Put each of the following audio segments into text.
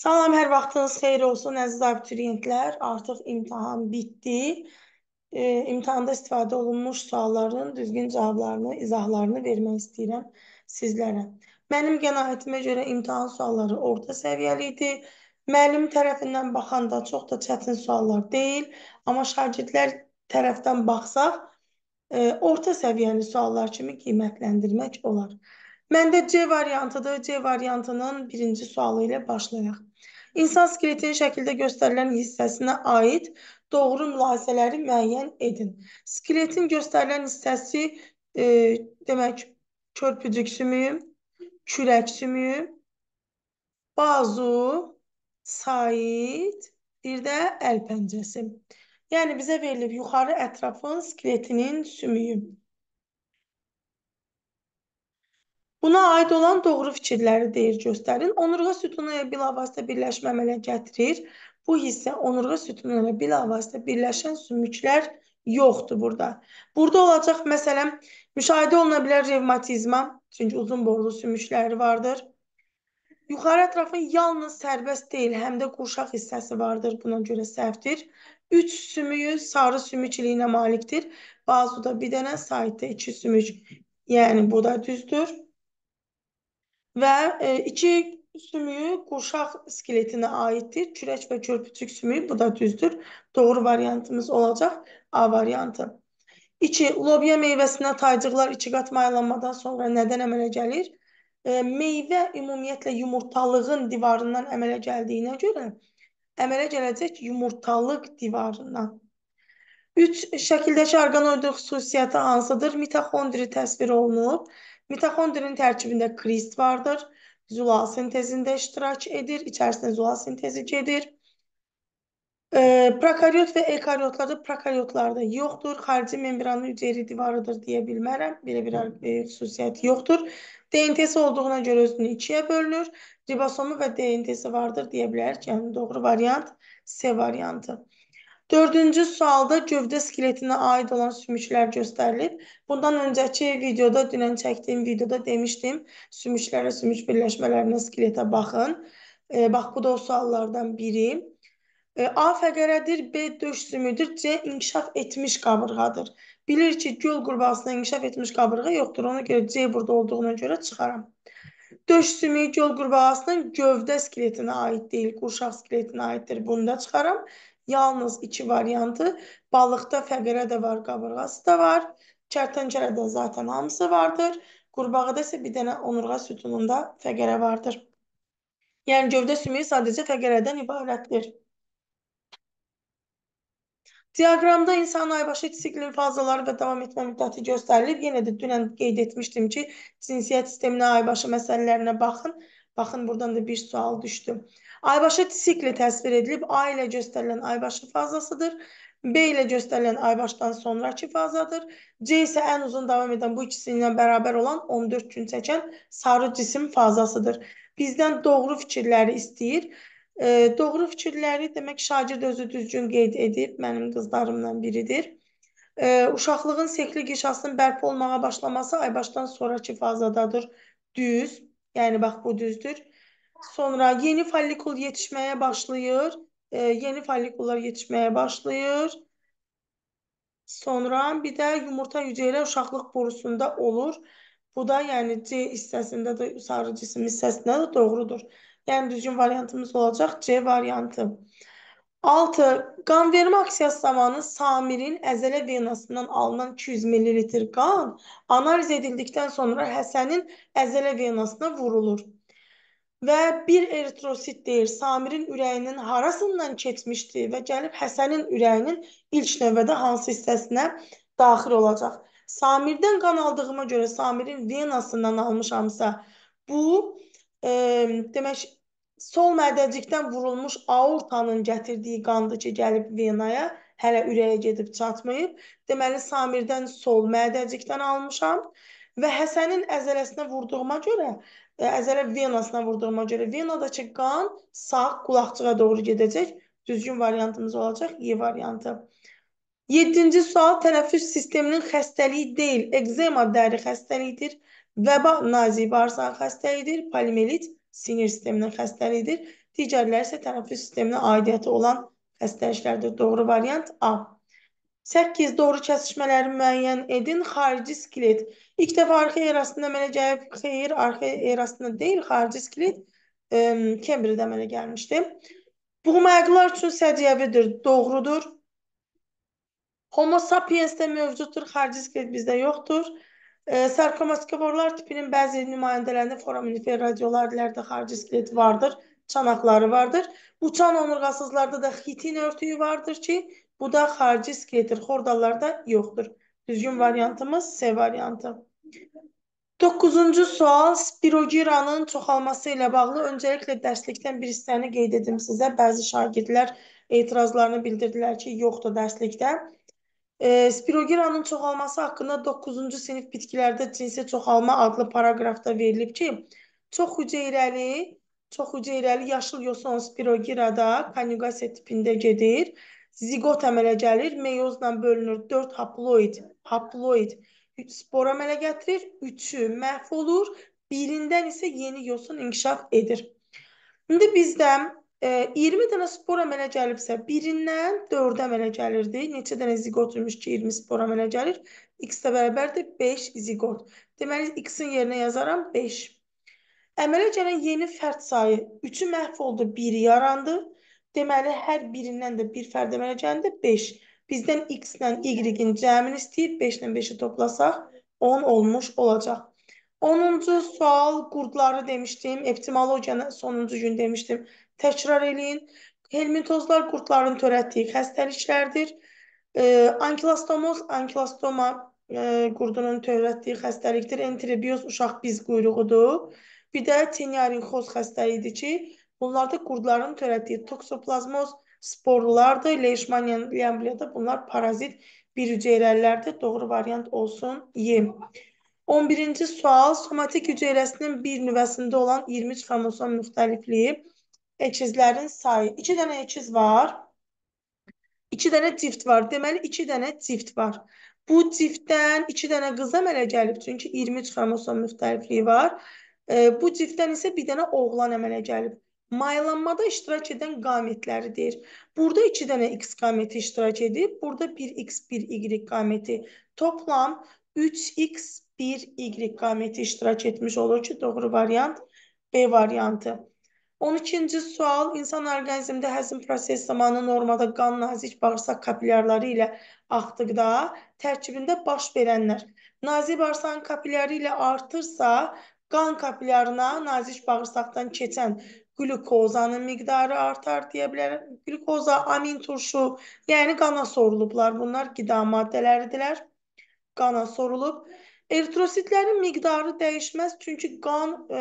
Salam, hər vaxtınız xeyir olsun, əziz abituriyentlər. Artıq imtahan bitdi. E, imtahanda istifadə olunmuş sualların düzgün cavablarını, izahlarını vermək istəyirəm sizlərə. Mənim qənaətimə görə imtahan sualları orta səviyyəli idi. Müəllim tərəfindən baxanda çox da çətin suallar deyil, amma şagirdlər tərəfdən baxsaq, e, orta səviyyəli suallar kimi qiymətləndirmək olar. Məndə C variantıdır. C variantının birinci sualı ilə başlayaq. İnsan skeletinin şəkildə göstərilən hissəsinə aid doğru mülahizələri müəyyən edin. Skeletin göstərilən hissəsi e, demək körpücük sümüyü, kürək sümüyü, bazu, said, bir də əl pəncəsi. Yəni bizə verilib yuxarı ətrafın skeletinin sümüyü. Buna aid olan doğru fikirləri deyir, göstərin. Onurğa sütunu ilə bilavasitə birləşmə əmələ gətirir. Bu hissə onurğa sütunu ilə bilavasitə birləşən sümüklər yoxdur burada. Burada olacaq məsələn, müşahidə oluna bilər revmatizma, çünki uzun borlu sümükləri vardır. Yuxarı ətrafın yalnız sərbəst deyil, həm də qurşaq hissəsi vardır, buna görə səhvdir. Üç sümüyü sarı sümük iliyinə malikdir. Bazuda bir dənə, saitdə iki sümük, yəni bu da düzdür. Və e, iki sümüyü qurşaq skeletinə aiddir. Kürək və körpücük sümüyü, bu da düzdür. Doğru variantımız olacaq A variantı. 2. Lobya meyvəsinə taycıqlar iki qat maylanmadan sonra nədən əmələ gəlir? E, meyvə ümumiyyətlə yumurtalığın divarından əmələ gəldiyinə görə əmələ gələcək yumurtalıq divarından. 3. Şəkildəki orqanoidin xüsusiyyəti hansıdır? Mitoxondri təsvir olunub. Mitoxondrinin tərkibində krist vardır. Zulal sintezində iştirak edir. İçərisində zulal sintezi gedir. E, prokaryot və ekaryotlarda prokaryotlarda yoxdur. Xarici membranın üzeri divarıdır deyə bilmərəm. Belə bir e, xüsusiyyət yoxdur. DNT-si olduğuna görə özünü ikiyə bölünür. Ribosomu və DNT-si vardır deyə bilərik. Yəni doğru variant C variantı. Dördüncü sualda gövdə skeletinə aid olan sümüklər göstərilib. Bundan öncəki videoda, dünən çəkdiyim videoda demişdim, sümüklərə, sümük birləşmələrinə, skeletə baxın. E, bax, bu da o suallardan biri. E, A fəqərədir, B döş sümüdür, C inkişaf etmiş qabırğadır. Bilir ki, göl qurbağasında inkişaf etmiş qabırğa yoxdur. Ona görə C burada olduğuna görə çıxaram. Döş sümüyü göl qurbağasının gövdə skeletinə aid deyil, qurşaq skeletinə aiddir. Bunu da çıxaram. Yalnız iki variantı. Balıqda fəqərə də var, qabırğası da var. Kərtənkələdə zaten hamısı vardır. Qurbağada isə bir dənə onurğa sütununda fəqərə vardır. Yəni gövdə sümüyü sadəcə fəqərədən ibarətdir. Diaqramda insan aybaşı siklin fazaları və davam etmə müddəti göstərilib. Yenə də dünən qeyd etmişdim ki, cinsiyyət sisteminə aybaşı məsələlərinə baxın. Baxın, buradan da bir sual düşdü. Aybaşı sikli təsvir edilib. A ilə göstərilən aybaşı fazasıdır. B ilə göstərilən aybaşdan sonraki fazadır. C isə ən uzun davam edən bu ikisi ilə bərabər olan 14 gün çəkən sarı cisim fazasıdır. Bizdən doğru fikirləri istəyir. E, doğru fikirləri demək şagird özü düzgün qeyd edib. Mənim qızlarımdan biridir. E, uşaqlığın sekli qişasının bərpa olmağa başlaması aybaşdan sonraki fazadadır. Düz. Yəni bax bu düzdür. Sonra yeni follikul yetişmeye başlayır. E, yeni follikullar yetişmeye başlayır. Sonra bir də yumurta hüceyrə uşaqlıq borusunda olur. Bu da yəni C hissəsində də sarı cisim hissəsində də doğrudur. Yəni düzgün variantımız olacaq C variantı. 6. Qan vermə aksiyası zamanı Samirin əzələ venasından alınan 200 ml qan analiz edildikdən sonra Həsənin əzələ venasına vurulur. Və bir eritrosit deyir, Samirin ürəyinin harasından keçmişdi və gəlib Həsənin ürəyinin ilk növbədə hansı hissəsinə daxil olacaq. Samirdən qan aldığıma görə Samirin venasından almışamsa, bu e, demək sol mədəcikdən vurulmuş aortanın gətirdiyi qandır ki, gəlib venaya, hələ ürəyə gedib çatmayıb. Deməli, Samirdən sol mədəcikdən almışam və Həsənin əzələsinə vurduğuma görə əzələ venasına vurduğuma görə venadakı qan sağ qulaqçığa doğru gedəcək. Düzgün variantımız olacaq Y variantı. Yedinci sual tənəffüs sisteminin xəstəliyi deyil. Ekzema dəri xəstəliyidir. Vəba nazik bağırsaq xəstəliyidir. Polimelit sinir sisteminin xəstəliyidir. Digərləri isə tənəffüs sisteminə aidiyyəti olan xəstəliklərdir. Doğru variant A. 8. Doğru kəsişmələri müəyyən edin. Xarici skelet. İlk dəfə arxa erasında əmələ gəlib, xeyr, arxa erasında deyil, xarici skelet Cambridge əmələ gəlmişdi. Buğmayaqlar üçün səciyyəvidir, doğrudur. Homo sapiensdə mövcuddur, xarici skelet bizdə yoxdur. E, sarkomaskoporlar tipinin bəzi nümayəndələrində foraminifer radiolardilərdə xarici skelet vardır, çanaqları vardır. Uçan onurğasızlarda da xitin örtüyü vardır ki, bu da xarici skeletdir. Xordallarda yoxdur. Düzgün variantımız C variantı. Doqquzuncu sual spirogiranın çoxalması ilə bağlı öncəliklə dərslikdən bir hissəni qeyd edim sizə. Bəzi şagirdlər etirazlarını bildirdilər ki, yoxdur dərslikdə. E, spirogiranın çoxalması haqqında 9-cu sinif bitkilərdə cinsi çoxalma adlı paraqrafda verilib ki, çox hüceyrəli, çox hüceyrəli yaşıl yosun spirogirada konjugasiya tipində gedir. Zigot əmələ gəlir, meyozla bölünür 4 haploid, haploid spor əmələ gətirir, 3-ü məhv olur, birindən isə yeni yosun inkişaf edir. İndi bizdə 20 dənə spor əmələ gəlibsə, birindən 4 əmələ gəlirdi. Neçə dənə zigot imiş ki, 20 spor əmələ gəlir? X də bərabərdir 5 zigot. Deməli, X-in yerinə yazaram 5. Əmələ gələn yeni fərd sayı 3-ü məhv oldu, 1 yarandı. Deməli, hər birindən də bir fərd əmələ gələndə 5. Bizdən X ilə Y-in cəmini istəyir. 5 ilə 5-i toplasaq 10 olmuş olacaq. 10-cu sual qurdları demişdim. Epitemologiyanı sonuncu gün demişdim. Təkrar eləyin. Helmintozlar qurdların törətdiyi xəstəliklərdir. E, ankilostomoz, ankilostoma e, qurdunun törətdiyi xəstəlikdir. Enterobiyoz uşaq biz quyruğudur. Bir də teniarinxoz xəstəliyidir ki, bunlar da qurdların törətdiyi toksoplazmoz sporlardır. Leishmaniya, liambliyada bunlar parazit bir hüceyrəlilərdir. Doğru variant olsun Y. 11-ci sual somatik hüceyrəsinin bir nüvəsində olan 23 xromosom müxtəlifliyi əkizlərin sayı. 2 dənə əkiz var. 2 dənə cift var. Deməli 2 dənə cift var. Bu ciftdən 2 dənə qız əmələ gəlib. Çünki 23 xromosom müxtəlifliyi var. E, bu ciftdən isə bir dənə oğlan əmələ gəlib. Maylanmada iştirak edən qametləri deyir. Burada 2 dənə X qameti iştirak edib. Burada 1X, 1Y qameti. Toplam 3X 1Y qaməti iştirak etmiş olur ki, doğru variant B variantı. 12-ci sual, insan orqanizmdə həzm prosesi zamanı normada qan nazik bağırsaq kapilyarları ilə axdıqda tərkibində baş verənlər nazik bağırsağın kapilyarı ilə artırsa, qan kapilyarına nazik bağırsaqdan keçən glukozanın miqdarı artar deyə bilərəm. Glukoza, amin turşu, yəni qana sorulublar. Bunlar qida maddələridirlər. Qana sorulub. Eritrositlərin miqdarı dəyişməz, çünki qan e,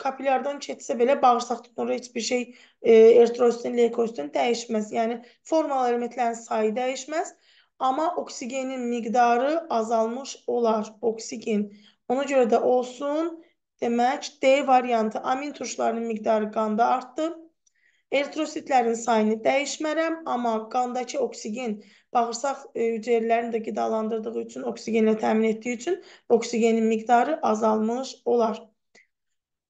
kapilyardan keçsə belə bağırsaqda sonra heç bir şey e, eritrositin, leykositin dəyişməz. Yəni formal elementlərin sayı dəyişməz, amma oksigenin miqdarı azalmış olar. Oksigen. Ona görə də olsun, demək D variantı amin turşularının miqdarı qanda artdı. Eritrositlərin sayını dəyişmərəm, amma qandakı oksigen bağırsaq e, hüceyrələrini də qidalandırdığı üçün, oksigenlə təmin etdiyi üçün oksigenin miqdarı azalmış olar.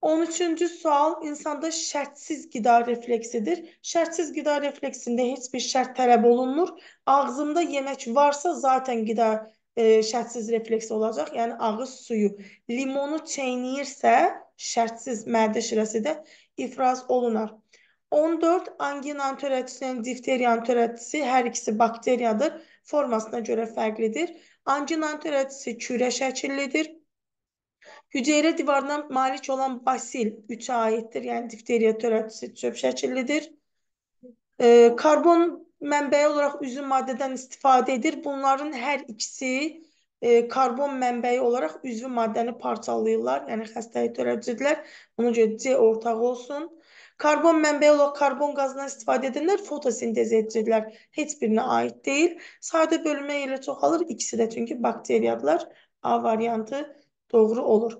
13-cü sual insanda şərtsiz qida refleksidir. Şərtsiz qida refleksində heç bir şərt tələb olunmur. Ağzımda yemək varsa zaten qida e, şərtsiz refleks olacaq. Yəni ağız suyu limonu çeynəyirsə şərtsiz mədə şirəsi də ifraz olunar. 14 anginan törətisinin difteriyan törətisi hər ikisi bakteriyadır. Formasına görə fərqlidir. Anginan törətisi kürə şəkillidir. Hüceyrə divarına malik olan basil 3-ə aiddir. Yəni difteriya törətisi çöp şəkillidir. E, karbon mənbəyi olaraq üzüm maddədən istifadə edir. Bunların hər ikisi e, karbon mənbəyi olaraq üzvü maddəni parçalayırlar. Yəni xəstəlik törədicidirlər. Ona görə C ortaq olsun. Karbon mənbəyi olan karbon qazından istifadə edənlər fotosintez edirlər. Heç birinə aid deyil. Sadə bölünmə ilə çoxalır. İkisi də çünki bakteriyadılar. A variantı doğru olur.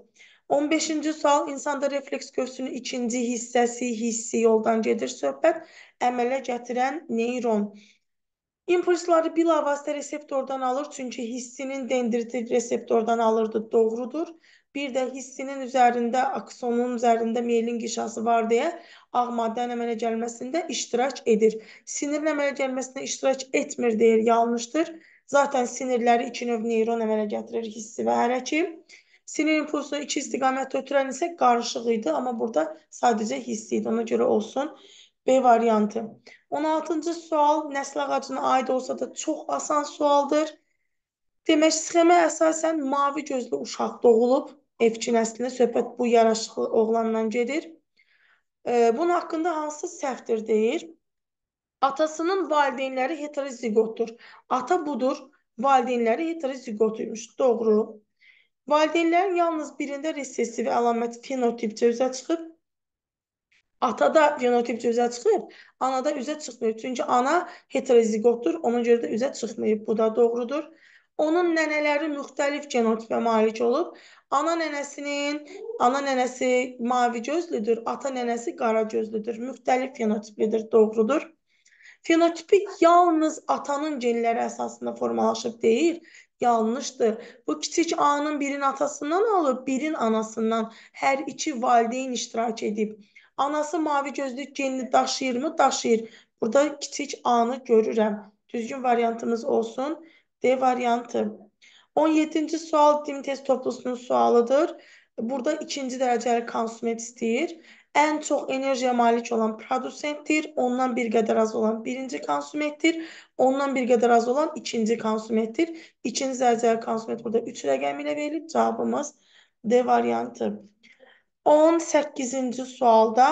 15-ci sual insanda refleks göğsünün ikinci hissəsi, hissi yoldan gedir söhbət. Əmələ gətirən neyron. İmpulsları bilavasitə reseptordan alır, çünki hissinin dendriti reseptordan alırdı, doğrudur. bir də hissinin üzərində, aksonun üzərində miyelin qişası var deyə ağ maddənin əmələ gəlməsində iştirak edir. Sinirin əmələ gəlməsində iştirak etmir deyir, yanlışdır. Zaten sinirləri iki növ neyron əmələ gətirir, hissi və hərəki. Sinir impulsunu iki istiqamətdə ötürən isə qarışıq idi, amma burada sadəcə hissi idi, ona görə olsun. B variantı. 16-cı sual nəsl ağacına aid olsa da çox asan sualdır. Demək, sxemə əsasən mavi gözlü uşaq doğulub. F2 nəslində söhbət bu yaraşıqlı oğlandan gedir. E, bunun haqqında hansı səhvdir deyir. Atasının valideynləri heterozigotdur. Ata budur, valideynləri heterozigotuymuş. Doğru. Valideynlərin yalnız birində resessiv əlamət fenotipcə üzə çıxıb, Atada fenotip üzə çıxıb, anada üzə çıxmır. Çünki ana heterozigotdur, ona görə də üzə çıxmayıb. Bu da doğrudur. Onun nənələri müxtəlif genotipə malik olub. Ana nənəsinin, ana nənəsi mavi gözlüdür, ata nənəsi qara gözlüdür. Müxtəlif fenotiplidir, doğrudur. Fenotipi yalnız atanın genləri əsasında formalaşıb deyil, yanlışdır. Bu kiçik A-nın birin atasından alıb, birin anasından hər iki valideyn iştirak edib. Anası mavi gözlük genini daşıyırmı? Daşıyır. Burada kiçik A-nı görürəm. Düzgün variantımız olsun. D variantı. 17-ci sual dim test toplusunun sualıdır. Burada ikinci dərəcəli konsumet istəyir. Ən çox enerjiyə malik olan produsentdir. Ondan bir qədər az olan birinci konsumetdir. Ondan bir qədər az olan ikinci konsumetdir. İkinci dərəcəli konsumet burada 3 rəqəmi ilə verilib. Cavabımız D variantı. 18-ci sualda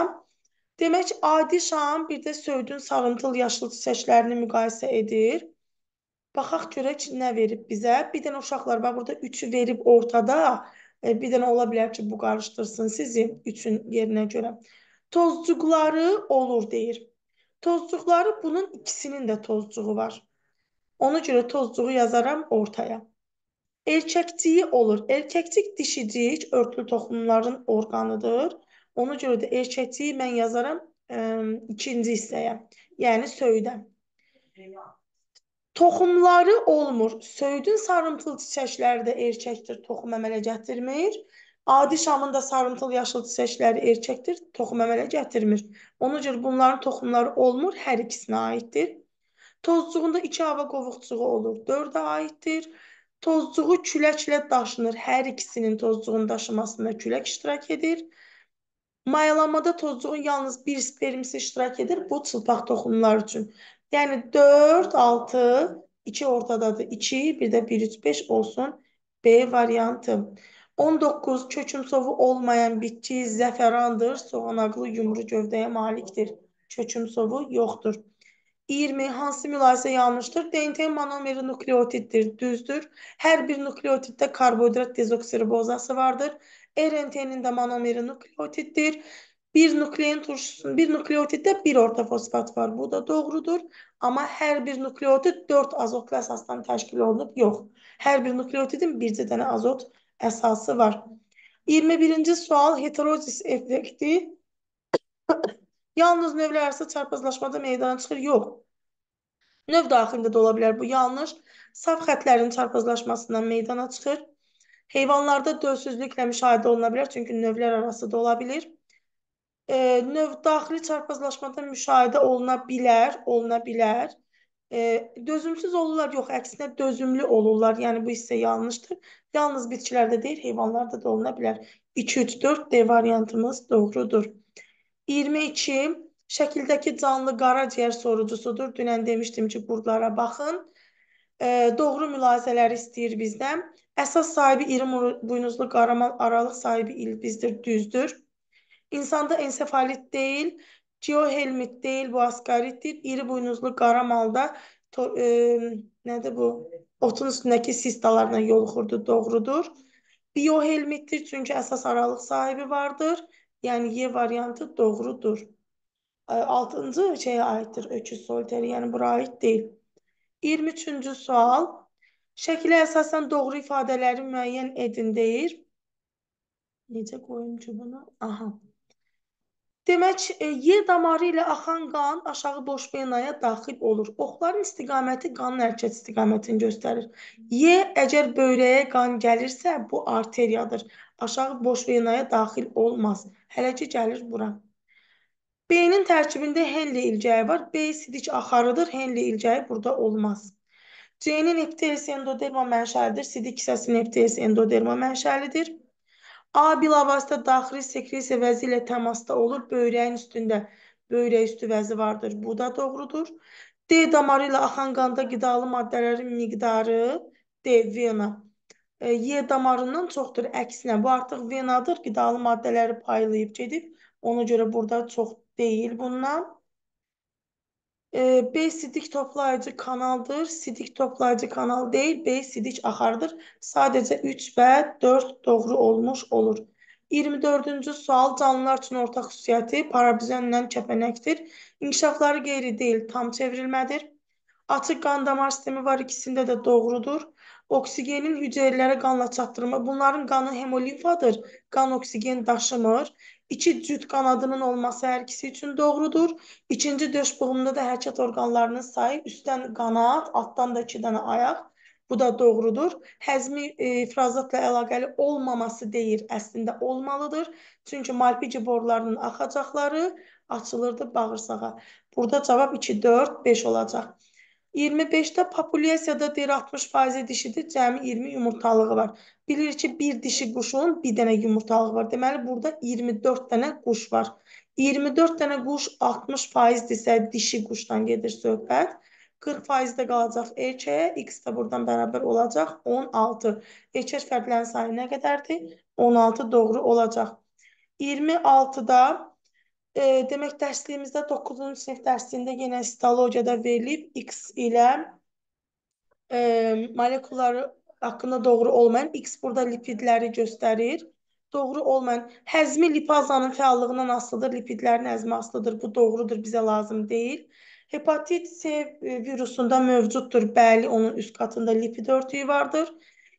demək adi şam bir də söydün sarımtıl yaşıl çiçəklərini müqayisə edir. Baxaq görək nə verib bizə. Bir dənə uşaqlar bax burada 3-ü verib ortada. E, bir dənə ola bilər ki, bu qarışdırsın sizi 3-ün yerinə görə. Tozcuqları olur deyir. Tozcuqları bunun ikisinin də tozcuğu var. Ona görə tozcuğu yazaram ortaya. Erkəkciyi olur. Erkəkcik dişicik örtülü toxumların orqanıdır. Ona görə də erkəkciyi mən yazaram ə, ikinci hissəyə. Yəni söydə. Toxumları olmur. Söydün sarımtıl çiçəkləri də erkəkdir, toxum əmələ gətirmir. Adi şamın da sarımtıl yaşıl çiçəkləri erkəkdir, toxum əmələ gətirmir. Ona görə bunların toxumları olmur, hər ikisinə aiddir. Tozcuğunda iki hava qovuqcuğu olur, dördə aiddir. Tozcuğu küləklə daşınır. Hər ikisinin tozcuğun daşımasında külək iştirak edir. Mayalanmada tozcuğun yalnız bir spermisi iştirak edir. Bu çılpaq toxumlar üçün. Yəni 4, 6, 2 ortadadır. 2, bir də 1, 3, 5 olsun. B variantı. 19. Kökümsovu olmayan bitki zəfərandır. Soğanaqlı yumru gövdəyə malikdir. Kökümsovu yoxdur. 20 hansı mülahisə yanlışdır? DNT monomeri nukleotiddir, düzdür. Hər bir nukleotiddə karbohidrat dezoksiribozası vardır. RNT-nin də monomeri nukleotiddir. Bir nuklein turşusun, bir nukleotiddə bir orta fosfat var. Bu da doğrudur. Amma hər bir nukleotid 4 azotlu əsasdan təşkil olunub. Yox. Hər bir nukleotidin bircə dənə azot əsası var. 21-ci sual heterozis effekti Yalnız növlər arası çarpazlaşmada meydana çıxır. Yox. Növ daxilində də ola bilər. Bu yanlış. Saf xətlərin çarpazlaşmasından meydana çıxır. Heyvanlarda dölsüzlüklə müşahidə oluna bilər. Çünki növlər arası da ola bilir. E, növ daxili çarpazlaşmada müşahidə oluna bilər, oluna bilər. E, dözümsüz olurlar, yox, əksinə dözümlü olurlar. Yəni bu hissə yanlışdır. Yalnız bitkilərdə deyil, heyvanlarda da oluna bilər. 2, 3, 4 D variantımız doğrudur. 22 şəkildəki canlı qaraciyər sorucusudur. Dünən demişdim ki, qurdlara baxın. E, doğru mülahizələri istəyir bizdən. Əsas sahibi iri buynuzlu qaramal aralıq sahibi ilbizdir, düzdür. İnsanda ensefalit deyil, geohelmit deyil, bu askaritdir. İri buynuzlu qaramalda to, e, nədir bu? Otun üstündəki sistalarla yoluxurdu, doğrudur. Biohelmitdir, çünki əsas aralıq sahibi vardır. Yani Y variantı doğrudur. Altıncı şeye aittir öküz soliteri. Yani buraya ait değil. 23. sual. Şəkilə əsasən doğru ifadələri müəyyən edin deyir. Necə qoyum ki bunu? Aha. Demək, e, Y damarı ilə axan qan aşağı boş venaya daxil olur. Oxların istiqaməti qanın hərəkət istiqamətini göstərir. Y əgər böyrəyə qan gəlirsə, bu arteriyadır. Aşağı boş venaya daxil olmaz. Hələ ki gəlir bura. B-nin tərkibində Henle ilgəyi var. B sidik axarıdır. Henle ilgəyi burada olmaz. C-nin epitelisi endoderma mənşəlidir. Sidik hissəsinin epitelisi endoderma mənşəlidir. A bilavasitə daxili sekresiya vəzi ilə təmasda olur. Böyrəyin üstündə böyrək üstü vəzi vardır. Bu da doğrudur. D damarı ilə axan qanda qidalı maddələrin miqdarı D vena. E, y damarından çoxdur. Əksinə bu artıq venadır. Qidalı maddələri paylayıb gedib. Ona görə burada çox deyil bundan. B sidik toplayıcı kanaldır. Sidik toplayıcı kanal değil, B sidik axardır. Sadəcə 3 və 4 doğru olmuş olur. 24-cü sual canlılar üçün ortaq xüsusiyyəti parabizonla kəpənəkdir. İnkişafları qeyri deyil, tam çevrilmədir. Açıq qan damar sistemi var, ikisində də doğrudur. Oksigenin hüceyrələrə qanla çatdırma. Bunların qanı hemolimfadır. Qan oksigen daşımır. İki cüt qanadının olması hər ikisi üçün doğrudur. İkinci döş buğumunda da hərəkət orqanlarının sayı üstdən qanad, altdan da iki dənə ayaq. Bu da doğrudur. Həzmi e, ifrazatla əlaqəli olmaması deyir, əslində olmalıdır. Çünki malpici borularının axacaqları açılırdı bağırsağa. Burada cavab 2, 4, 5 olacaq. 25-də populyasiyada deyir 60% dişidir, cəmi 20 yumurtalığı var. Bilir ki, bir dişi quşun bir dənə yumurtalığı var. Deməli, burada 24 dənə quş var. 24 dənə quş 60%dirsə dişi quşdan gedir söhbət. 40% də qalacaq erkəyə, x də buradan bərabər olacaq 16. Erkək fərdlərin sayı nə qədərdir? 16 doğru olacaq. 26-da E, demək dərsliyimizdə 9-cu sinif dərsində yenə histologiyada verilib X ilə e, molekulları haqqında doğru olmayan X burada lipidləri göstərir. Doğru olmayan həzmi lipazanın fəallığından asılıdır, lipidlərin həzmi asılıdır. Bu doğrudur, bizə lazım deyil. Hepatit C virusunda mövcuddur. Bəli, onun üst qatında lipid örtüyü vardır.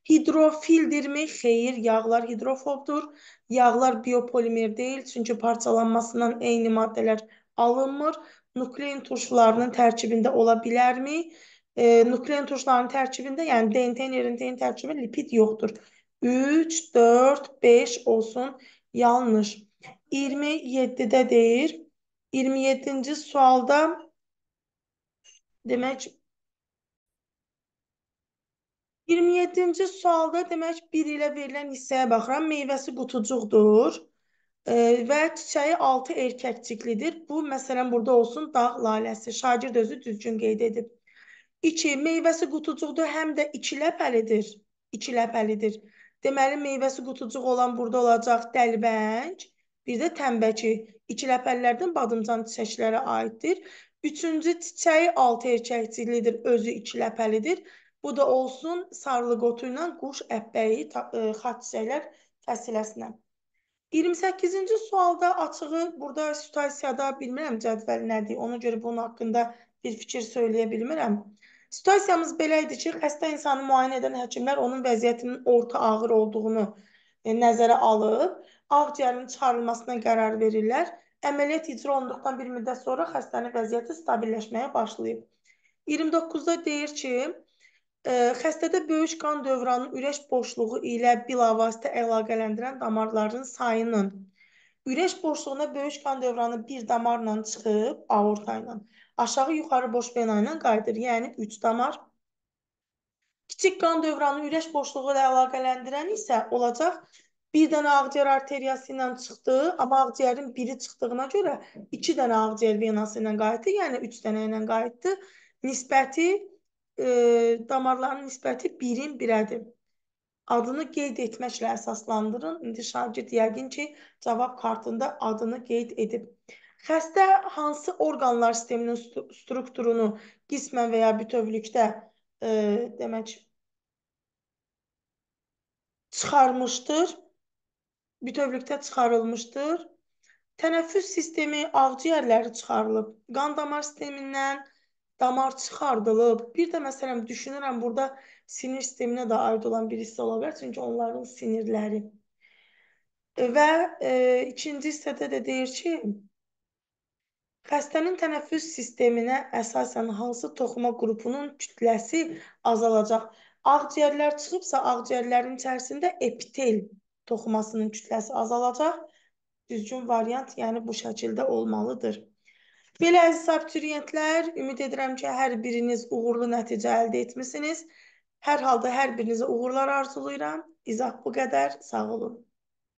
Hidrofildirmi? Xeyr, yağlar hidrofobdur. Yağlar biopolimer deyil, çünki parçalanmasından eyni maddələr alınmır. Nuklein turşularının tərkibində ola bilərmi? E, nuklein turşularının tərkibində, yəni DNT-nin RNT-nin tərkibində lipid yoxdur. 3, 4, 5 olsun. Yanlış. 27-də deyir. 27-ci sualda demək 27-ci sualda demək 1 ilə verilən hissəyə baxıram. Meyvəsi qutucuqdur e, və çiçəyi 6 erkəkciklidir. Bu, məsələn, burada olsun dağ laləsi. Şagird özü düzgün qeyd edib. 2. Meyvəsi qutucuqdur, həm də iki ləpəlidir. İki ləpəlidir. Deməli, meyvəsi qutucuq olan burada olacaq dəlbəng, bir də təmbəki. İki ləpəlilərdən badımcan çiçəklərə aiddir. Üçüncü çiçəyi 6 erkəkciklidir, özü iki ləpəlidir. Bu da olsun sarlı qotu ilə quş əbbəyi e, xat çiçəklər fəsiləsinə. 28-ci sualda açığı burada situasiyada bilmirəm cədvəl nədir. Ona görə bunun haqqında bir fikir söyləyə bilmirəm. Situasiyamız belə idi ki, xəstə insanı müayinə edən həkimlər onun vəziyyətinin orta ağır olduğunu e, nəzərə alıb, ağciyərin çıxarılmasına qərar verirlər. Əməliyyat icra olunduqdan bir müddət sonra xəstənin vəziyyəti stabilləşməyə başlayıb. 29-da deyir ki, Xəstədə böyük qan dövranının ürək boşluğu ilə bilavasitə əlaqələndirən damarların sayının ürək boşluğuna böyük qan dövranı bir damarla çıxıb, aorta ilə, aşağı yuxarı boş vena ilə qayıdır, yəni 3 damar. Kiçik qan dövranı ürək boşluğu ilə əlaqələndirən isə olacaq bir dənə ağciyər arteriyası ilə çıxdı, amma ağciyərin biri çıxdığına görə iki dənə ağciyər venası ilə qayıtdı, yəni üç dənə ilə qayıtdı. Nisbəti e, damarların nisbəti 1-in 1-ədir. Adını qeyd etməklə əsaslandırın. İndi şagird yəqin ki, cavab kartında adını qeyd edib. Xəstə hansı orqanlar sisteminin strukturunu qismən və ya bütövlükdə e, demək çıxarmışdır? Bütövlükdə çıxarılmışdır. Tənəffüs sistemi, ağciyərləri çıxarılıb. Qan damar sistemindən damar çıxardılıb. Bir də məsələn düşünürəm burada sinir sisteminə də aid olan bir hissə ola bilər, çünki onların sinirləri. Və e, ikinci hissədə də deyir ki, Xəstənin tənəffüs sisteminə əsasən hansı toxuma qrupunun kütləsi azalacaq? Ağciyərlər çıxıbsa, ağciyərlərin içərisində epitel toxumasının kütləsi azalacaq. Düzgün variant, yəni bu şəkildə olmalıdır. Belə əziz abituriyentlər, ümid edirəm ki, hər biriniz uğurlu nəticə əldə etmisiniz. Hər halda hər birinizə uğurlar arzulayıram. İzah bu qədər. Sağ olun.